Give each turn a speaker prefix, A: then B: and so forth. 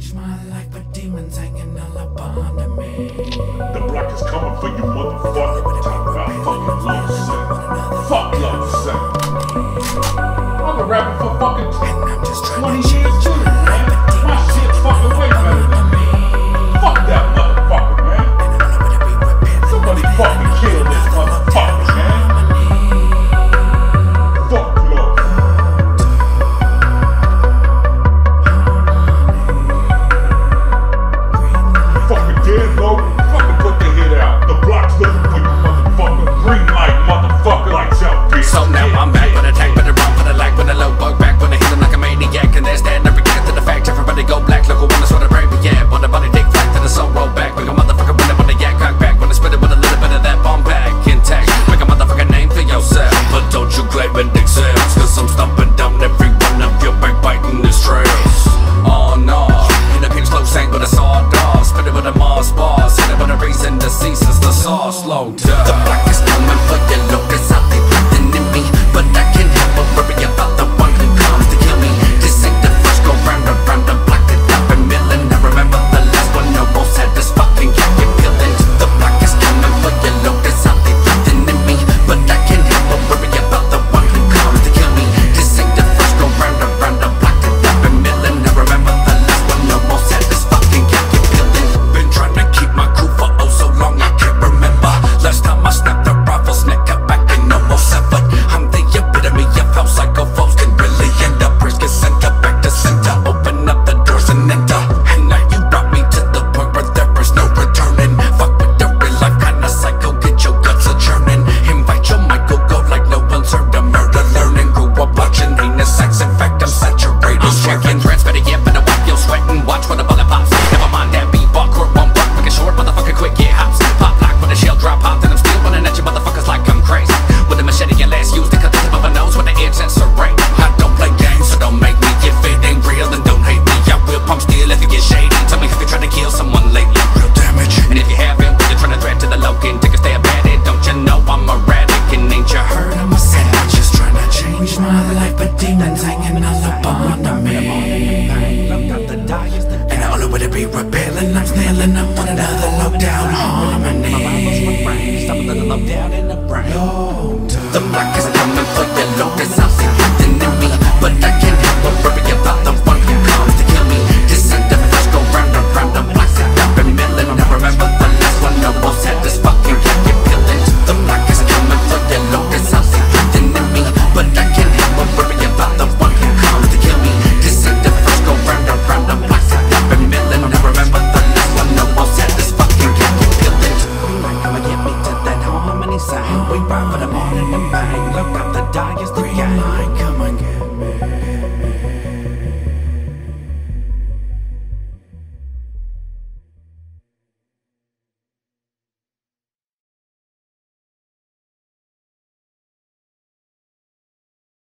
A: Change my life, but demons hanging all up under me.
B: The block is coming for you, motherfucker. Talk about fucking love set. Fuck love set. I'm a rapping for fucking 20 years.
C: us all slowed. The black is coming for the Nailing them one
A: another, lockdown
C: hard. sign. Wait by for the morning the bang. Look out the darkest the Green light,
A: come and get me.